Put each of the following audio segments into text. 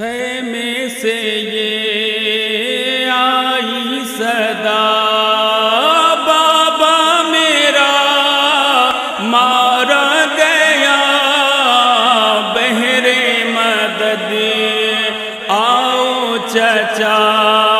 खेमे से ये आई सदा। बाबा मेरा मारा गया बहरे मदद। आओ चचा।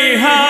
Hallelujah.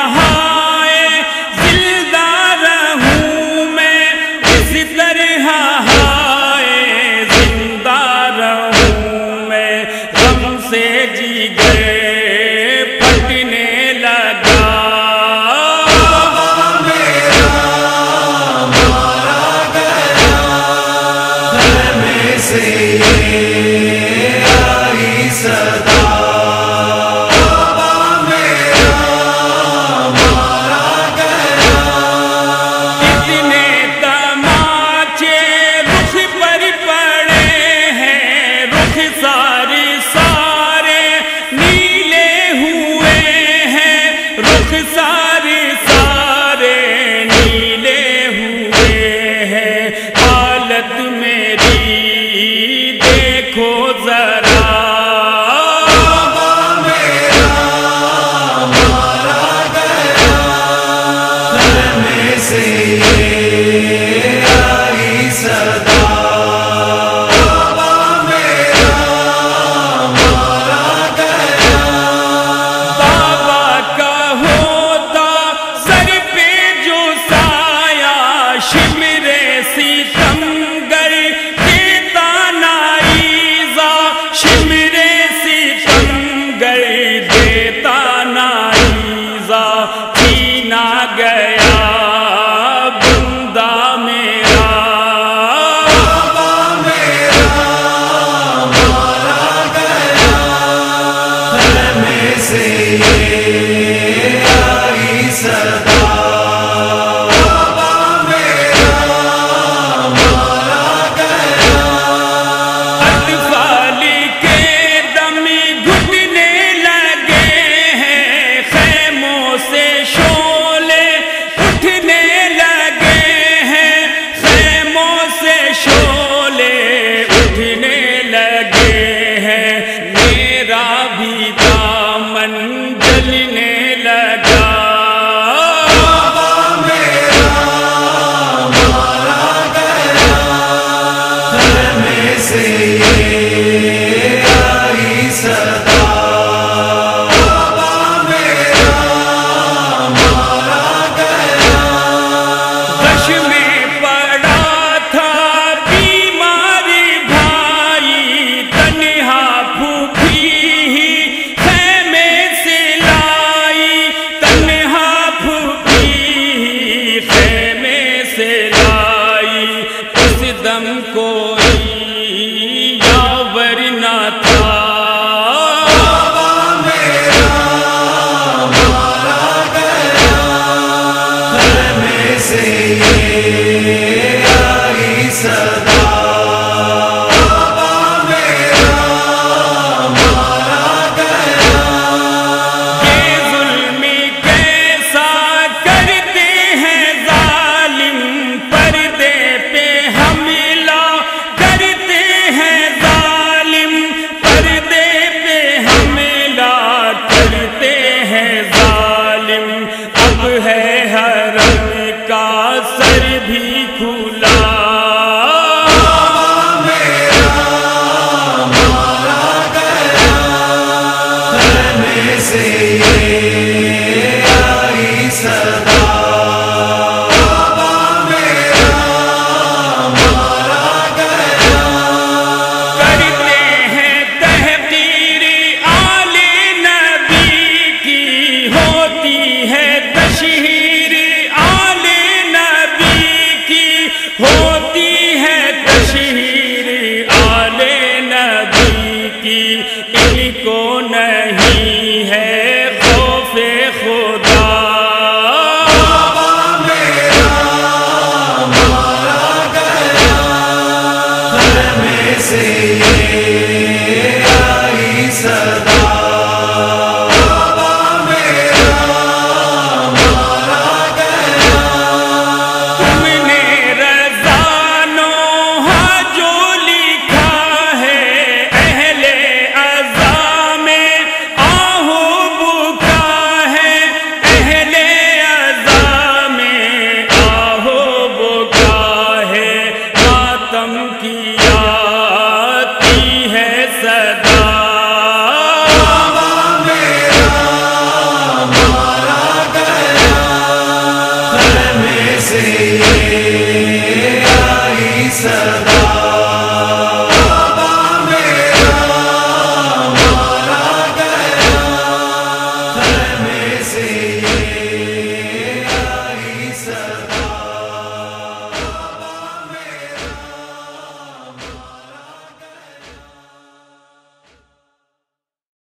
दम को